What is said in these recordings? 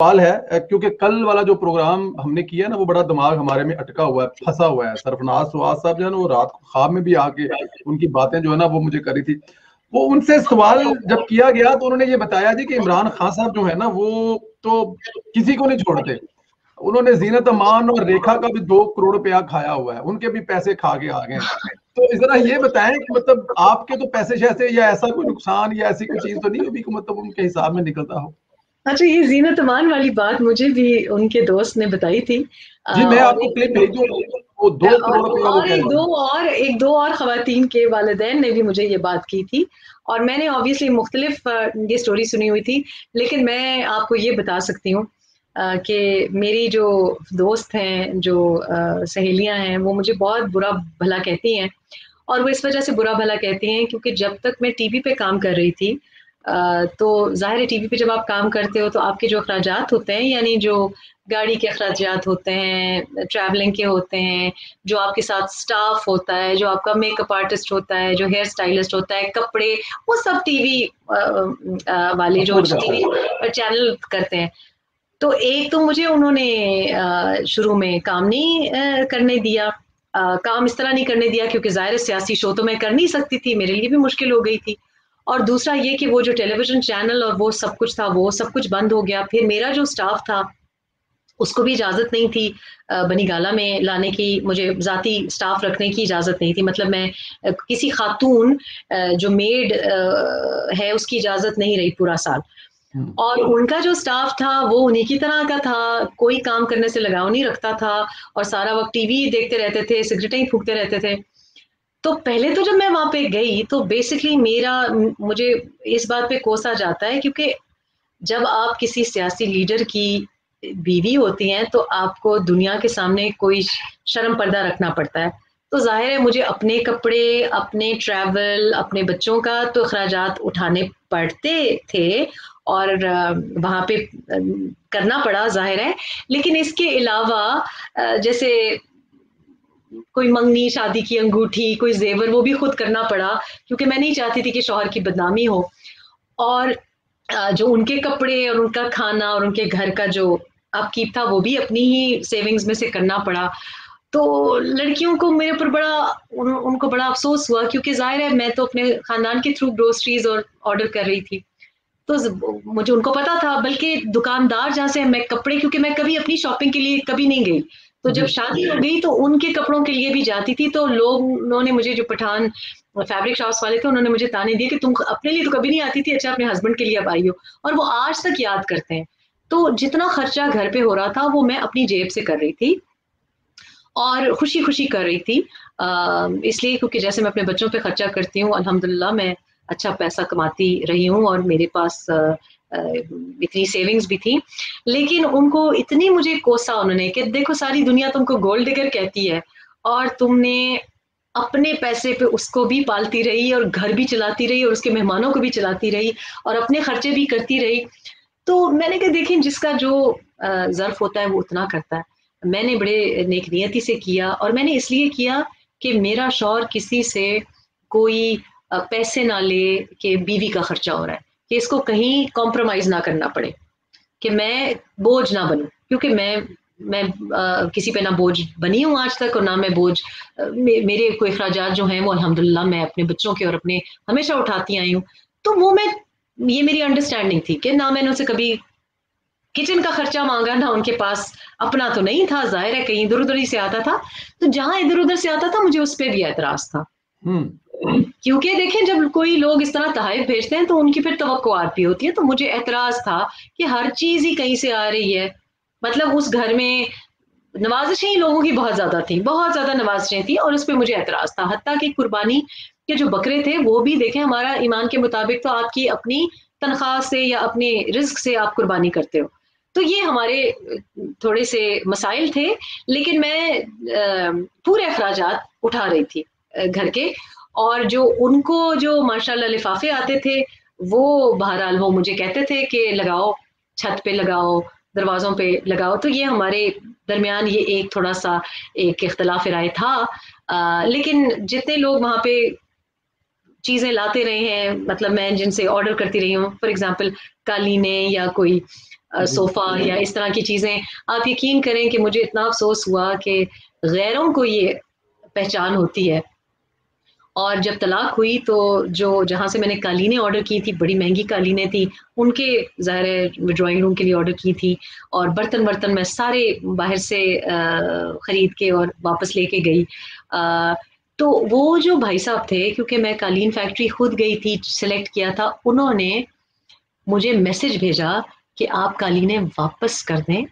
सवाल है क्योंकि कल वाला जो प्रोग्राम हमने किया ना, वो बड़ा दिमाग हमारे में अटका हुआ है, फंसा हुआ है। सरफनाज सुहास साहब जो है ना, वो रात को ख्वाब में भी आके उनकी बातें जो है ना, वो मुझे करी थी। वो उनसे सवाल जब किया गया तो उन्होंने ये बताया जी कि इमरान खान साहब जो है ना, वो तो किसी को नहीं छोड़ते। उन्होंने जीनत अमान और रेखा का भी दो करोड़ रुपया खाया हुआ है, उनके भी पैसे खा के आ गए तो इस तरह ये बताएँ कि मतलब आपके तो पैसे शैसे या ऐसा कोई नुकसान या ऐसी कोई चीज़ तो नहीं होगी मतलब उनके हिसाब में निकलता हो? अच्छा ये जीनत अमान वाली बात मुझे भी उनके दोस्त ने बताई थी। जी मैं आपको क्लिप भेज वो दो और, और एक दो और एक दो और खातन के वालदेन ने भी मुझे ये बात की थी। और मैंने ऑब्वियसली मुख्तलिफ़ ये स्टोरी सुनी हुई थी लेकिन मैं आपको ये बता सकती हूँ कि मेरी जो दोस्त हैं जो सहेलियाँ हैं वो मुझे बहुत बुरा भला कहती हैं। और वो इस वजह से बुरा भला कहती हैं क्योंकि जब तक मैं टीवी पे काम कर रही थी तो ज़ाहिर है टीवी पे जब आप काम करते हो तो आपके जो अखराज होते हैं यानी जो गाड़ी के अखराज होते हैं ट्रैवलिंग के होते हैं जो आपके साथ स्टाफ होता है जो आपका मेकअप आर्टिस्ट होता है जो हेयर स्टाइलिस्ट होता है कपड़े वो सब टीवी वाले जो टीवी चैनल करते हैं। तो एक तो मुझे उन्होंने शुरू में काम नहीं करने दिया। काम इस तरह नहीं करने दिया क्योंकि ज़ाहिर सियासी शो तो मैं कर नहीं सकती थी मेरे लिए भी मुश्किल हो गई थी। और दूसरा ये कि वो जो टेलीविज़न चैनल और वो सब कुछ था वो सब कुछ बंद हो गया। फिर मेरा जो स्टाफ था उसको भी इजाज़त नहीं थी बनी गाला में लाने की। मुझे ज़ाती स्टाफ रखने की इजाज़त नहीं थी। मतलब मैं किसी खातून जो मेड है उसकी इजाज़त नहीं रही पूरा साल। हम्म। और उनका जो स्टाफ था वो उन्हीं की तरह का था। कोई काम करने से लगाव नहीं रखता था और सारा वक्त टीवी देखते रहते थे सिगरेटें ही फूकते रहते थे। तो पहले तो जब मैं वहाँ पे गई तो बेसिकली मेरा, मुझे इस बात पे कोसा जाता है क्योंकि जब आप किसी सियासी लीडर की बीवी होती हैं तो आपको दुनिया के सामने कोई शर्म पर्दा रखना पड़ता है। तो ज़ाहिर है मुझे अपने कपड़े, अपने ट्रैवल अपने बच्चों का तो अखराज उठाने पड़ते थे और वहाँ पे करना पड़ा ज़ाहिर है। लेकिन इसके अलावा जैसे कोई मंगनी शादी की अंगूठी कोई जेवर वो भी खुद करना पड़ा क्योंकि मैं नहीं चाहती थी कि शोहर की बदनामी हो। और जो उनके कपड़े और उनका खाना और उनके घर का जो अपकीप था वो भी अपनी ही सेविंग्स में से करना पड़ा। तो लड़कियों को मेरे ऊपर बड़ा उन, उनको बड़ा अफसोस हुआ क्योंकि ज़ाहिर है मैं तो अपने खानदान के थ्रू ग्रोसरीज और ऑर्डर कर रही थी। तो मुझे उनको पता था बल्कि दुकानदार जहाँ से मैं कपड़े क्योंकि मैं कभी अपनी शॉपिंग के लिए कभी नहीं गई। तो जब शादी हो गई तो उनके कपड़ों के लिए भी जाती थी तो लोग उन्होंने मुझे जो पठान फैब्रिक शॉप्स वाले थे उन्होंने मुझे ताने दिए कि तुम अपने लिए तो कभी नहीं आती थी अच्छा अपने हस्बैंड के लिए अब आई हो। और वो आज तक याद करते हैं। तो जितना खर्चा घर पे हो रहा था वो मैं अपनी जेब से कर रही थी। और खुशी खुशी कर रही थी। इसलिए क्योंकि जैसे मैं अपने बच्चों पे खर्चा करती हूँ अल्हम्दुलिल्लाह मैं अच्छा पैसा कमाती रही हूँ और मेरे पास इतनी सेविंग्स भी थी। लेकिन उनको इतनी मुझे कोसा उन्होंने कि देखो सारी दुनिया तुमको गोल्ड डिगर कहती है और तुमने अपने पैसे पे उसको भी पालती रही और घर भी चलाती रही और उसके मेहमानों को भी चलाती रही और अपने खर्चे भी करती रही। तो मैंने कहा देखें जिसका जो ज़र्फ होता है वो उतना करता है। मैंने बड़े नेक नियति से किया और मैंने इसलिए किया कि मेरा शौर किसी से कोई पैसे ना ले कि बीवी का खर्चा हो रहा है। कि इसको कहीं कॉम्प्रोमाइज ना करना पड़े कि मैं बोझ ना बनूं। क्योंकि मैं मैं आ, किसी पे ना बोझ बनी हूँ आज तक और ना मैं बोझ मे, मेरे कोई अखराज जो हैं वो अल्हम्दुलिल्लाह मैं अपने बच्चों के और अपने हमेशा उठाती आई हूँ। तो वो मैं ये मेरी अंडरस्टैंडिंग थी कि ना मैंने उनसे कभी किचन का खर्चा मांगा ना उनके पास अपना तो नहीं था ज़ाहिर है कहीं इधर उधर ही से आता था। तो जहाँ इधर उधर से आता था मुझे उस पर भी एतराज़ था। क्योंकि देखें जब कोई लोग इस तरह तहफ भेजते हैं तो उनकी फिर तो भी होती है तो मुझे एतराज़ था कि हर चीज़ ही कहीं से आ रही है। मतलब उस घर में नवाजिशें ही लोगों की बहुत ज़्यादा थी, बहुत ज़्यादा नवाजिशें थी, और उस पर मुझे एतराज़ था। हती कि कुर्बानी के जो बकरे थे, वो भी देखें, हमारा ईमान के मुताबिक तो आपकी अपनी तनख्वाह से या अपने रिस्क से आप कुर्बानी करते हो। तो ये हमारे थोड़े से मसाइल थे, लेकिन मैं पूरे अखराज उठा रही थी। घर के। और जो उनको जो माशाल्लाह लिफाफे आते थे वो बहरहाल वो मुझे कहते थे कि लगाओ छत पे लगाओ दरवाज़ों पे लगाओ। तो ये हमारे दरमियान ये एक थोड़ा सा एक इख्तलाफ राय था। आ, लेकिन जितने लोग वहाँ पे चीज़ें लाते रहे हैं मतलब मैं जिनसे ऑर्डर करती रही हूँ फॉर एग्ज़ाम्पल कालीने या कोई सोफा या इस तरह की चीज़ें आप यकीन करें कि मुझे इतना अफसोस हुआ कि गैरों को ये पहचान होती है। और जब तलाक हुई तो जो, जहाँ से मैंने कालीनें ऑर्डर की थी, बड़ी महँगी कालीनें थी, उनके ज़ाहिर ड्राइंग रूम के लिए ऑर्डर की थी और बर्तन बर्तन मैं सारे बाहर से ख़रीद के और वापस लेके गई। तो वो जो भाई साहब थे, क्योंकि मैं कालीन फैक्ट्री खुद गई थी सिलेक्ट किया था, उन्होंने मुझे मैसेज भेजा कि आप कालीनें वापस कर दें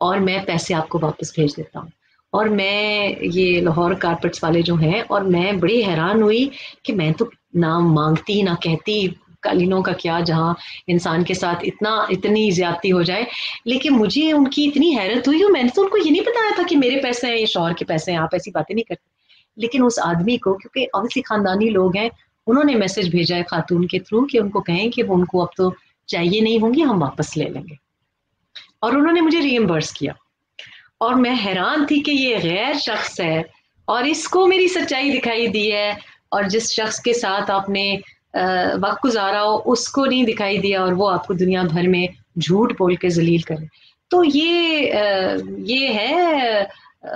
और मैं पैसे आपको वापस भेज देता हूँ। और मैं ये लाहौर कारपेट्स वाले जो हैं, और मैं बड़ी हैरान हुई कि मैं तो ना मांगती, ना कहती, कालीनों का क्या जहाँ इंसान के साथ इतना, इतनी ज्यादती हो जाए। लेकिन मुझे उनकी इतनी हैरत हुई, और मैंने तो उनको ये नहीं बताया था कि मेरे पैसे हैं, ये शोहर के पैसे हैं, आप ऐसी बातें नहीं करते। लेकिन उस आदमी को, क्योंकि ऑब्वियसली खानदानी लोग हैं, उन्होंने मैसेज भेजा है खातून के थ्रू कि उनको कहें कि वो उनको अब तो चाहिए नहीं होंगी, हम वापस ले लेंगे। और उन्होंने मुझे रीएम्बर्स किया। और मैं हैरान थी कि ये गैर शख्स है। और इसको मेरी सच्चाई दिखाई दी है। और जिस शख्स के साथ आपने वक्त गुजारा हो उसको नहीं दिखाई दिया और वो आपको दुनिया भर में झूठ बोल के जलील करे तो ये ये है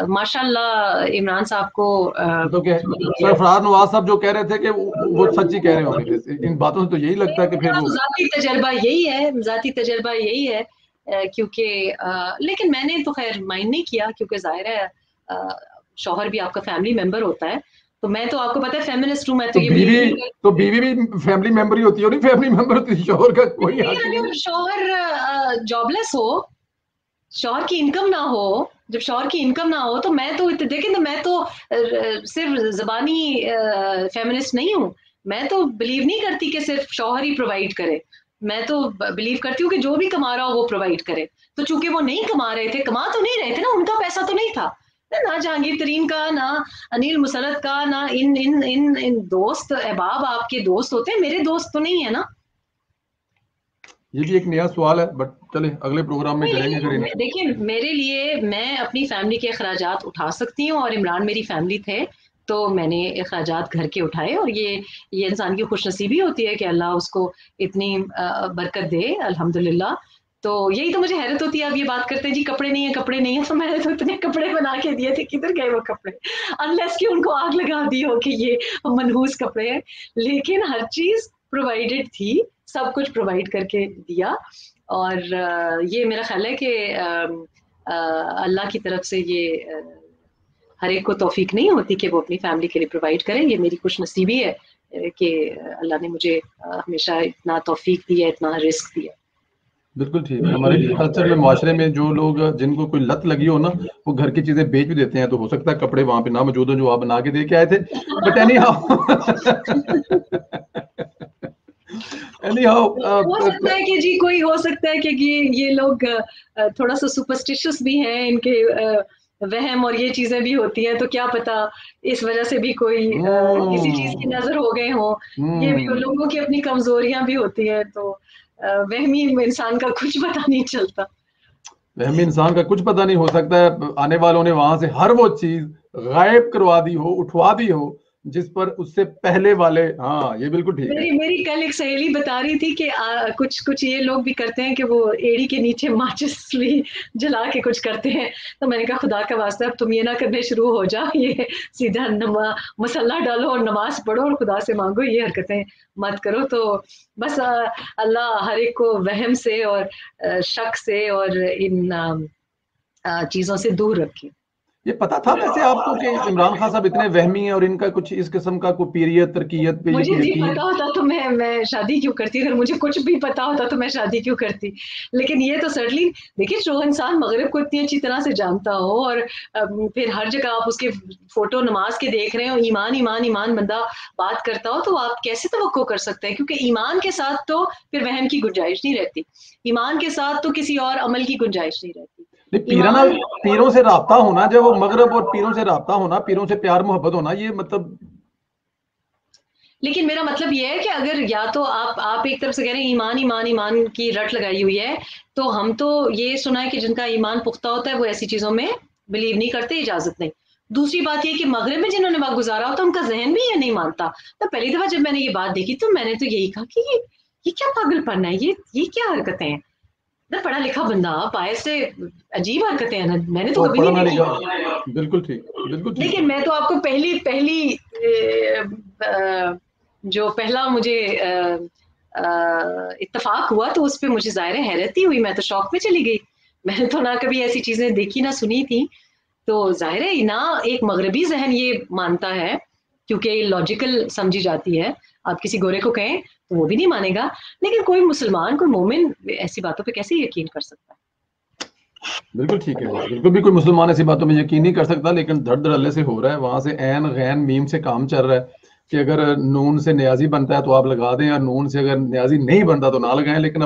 माशाल्लाह इमरान साहब को तो सरफराज नवाज़ साहब जो कह रहे थे कि वो सच ही कह रहे होंगे इन बातों से तो यही लगता है कि फिर जाती तजर्बा यही है जाती तजर्बा यही है क्योंकि लेकिन मैंने तो खैर माइंड नहीं किया क्योंकि ज़ाहिर है शौहर भी आपका फैमिली मेंबर होता है। तो मैं तो आपको पता है फेमिनिस्ट हूँ मैं तो, तो ये बीवी तो बीवी भी फैमिली मेंबर ही होती है नहीं फैमिली मेंबर होती है शौहर का कोई अगर शौहर जॉबलेस हो शोहर की इनकम ना हो जब शोहर की इनकम ना हो तो मैं तो देखें तो मैं तो सिर्फ़ जबानी फेमिनिस्ट नहीं हूँ। मैं तो बिलीव नहीं करती कि सिर्फ़ शोहर ही प्रोवाइड करे। मैं तो बिलीव करती हूँ कि जो भी कमा रहा हो वो प्रोवाइड करे। तो चूँकि वो नहीं कमा रहे थे कमा तो नहीं रहे थे ना उनका पैसा तो नहीं था। ना जहांगीर तरीन का ना अनिल मुसरत का ना इन इन इन इन दोस्त अहबाब आपके दोस्त होते हैं मेरे दोस्त तो नहीं है ना। ये भी एक नया सवाल है बट चले अगले प्रोग्राम में करेंगे देखिए मेरे लिए मैं अपनी फैमिली के अखराज उठा सकती हूँ और इमरान मेरी फैमिली थे। तो मैंने अखराज घर के उठाए और ये ये इंसान की खुशनसीबी होती है कि अल्लाह उसको इतनी बरकत दे, अल्हम्दुलिल्लाह। तो यही तो मुझे हैरत होती है। आप ये बात करते हैं, जी, कपड़े नहीं है, कपड़े नहीं है। तो मैंने तो इतने कपड़े बना के दिए थे, किधर गए वो कपड़े? अनलेस कि उनको आग लगा दी हो कि ये मनहूस कपड़े हैं। लेकिन हर चीज़ प्रोवाइडेड थी, सब कुछ प्रोवाइड करके दिया। और ये मेरा ख्याल है कि अल्लाह की तरफ़ से ये हर एक को तोफीक नहीं होती कि वो अपनी फैमिली के लिए प्रोवाइड करें। ये मेरी खुश नसीबी है कि अल्लाह ने मुझे हमेशा इतना तोफीक दिया इतना रिस्क दिया। बिल्कुल ठीक है। हमारे कल्चर में माशरे में जो लोग जिनको कोई लत लगी हो ना वो घर की चीज़ें बेच भी देते हैं। तो हो सकता है कपड़े वहाँ पे ना मौजूद हो जो आप बना के दे के आए थे। But anyhow anyhow हो सकता है कि जी कोई हो सकता है कि ये लोग थोड़ा सा सुपरस्टिशियस भी हैं इनके वहम और ये चीज़ें भी होती हैं तो क्या पता इस वजह से भी कोई. किसी चीज़ की नज़र हो गए हो. ये भी hmm. लोगों की अपनी कमजोरियाँ भी होती है तो वहमी इंसान का कुछ पता नहीं चलता वहमी इंसान का कुछ पता नहीं हो सकता है आने वालों ने वहाँ से हर वो चीज़ गायब करवा दी हो उठवा दी हो जिस पर उससे पहले वाले हाँ ये बिल्कुल ठीक मेरी, है। मेरी कल एक सहेली बता रही थी कि आ, कुछ कुछ ये लोग भी करते हैं कि वो एड़ी के नीचे माचिस भी जला के कुछ करते हैं। तो मैंने कहा खुदा का वास्ता अब तुम ये ना करने शुरू हो जाओ ये सीधा नमा मसाला डालो और नमाज़ पढ़ो और खुदा से मांगो ये हरकतें मत करो। तो बस अल्लाह हर एक को वहम से और शक से और इन चीज़ों से दूर रखे। ये पता था वैसे आपको कि इमरान खान साहब इतने वहमी हैं और इनका कुछ इस किस्म का कोई पीरियड तरकीयत पे मुझे नहीं पता होता तो मैं मैं शादी क्यों करती? अगर मुझे कुछ भी पता होता तो मैं शादी क्यों करती? लेकिन ये तो सर्टली देखिए जो इंसान मगरब को इतनी अच्छी तरह से जानता हो और फिर हर जगह आप उसके फ़ोटो नमाज़ के देख रहे हो ईमान ईमान ईमान बंदा बात करता हो तो आप कैसे तो कर सकते हैं? क्योंकि ईमान के साथ तो फिर वहम की गुंजाइश नहीं रहती। ईमान के साथ तो किसी और अमल की गुंजाइश नहीं रहती। पीराना पीरों से रबता होना जब वो मगरब और पीरों से रबता होना पीरों से प्यार मोहब्बत होना ये मतलब लेकिन मेरा मतलब ये है कि अगर या तो आप आप एक तरफ़ से कह रहे हैं ईमान ईमान ईमान की रट लगाई हुई है तो हम तो ये सुना है कि जिनका ईमान पुख्ता होता है वो ऐसी चीज़ों में बिलीव नहीं करते इजाज़त नहीं। दूसरी बात ये कि मगरब में जिन्होंने वक्त गुजारा होता उनका जहन भी ये नहीं मानता। तो पहली दफ़ा जब मैंने ये बात देखी तो मैंने तो यही कहा कि ये ये क्या पागलपन है? ये ये क्या हरकतें हैं? ना पढ़ा लिखा बंदा पाए से अजीब हरकतें हैं ना मैंने तो, तो कभी नहीं देखी। बिल्कुल ठीक बिल्कुल ठीक। लेकिन मैं तो आपको पहली पहली जो पहला मुझे इत्तेफाक हुआ तो उस पर मुझे ज़ाहिर हैरत ही हुई मैं तो शौक में चली गई। मैंने तो ना कभी ऐसी चीज़ें देखी ना सुनी थी। तो ज़ाहिर है ना एक मगरबी जहन ये मानता है क्योंकि लॉजिकल समझी जाती है। आप किसी गोरे को कहें तो वो भी नहीं मानेगा। लेकिन कोई मुसलमान, कोई मोमिन ऐसी बातों पर कैसे यकीन कर सकता है? बिल्कुल ठीक है, बिल्कुल भी कोई मुसलमान ऐसी बातों में यकीन नहीं कर सकता, लेकिन धड़ धड़ल्ले से हो रहा है, वहाँ से एन गैन मीम से काम चल रहा है कि अगर नून से न्याजी बनता है तो आप लगा दें, और नून से अगर न्याजी नहीं बनता तो ना लगाएँ, लेकिन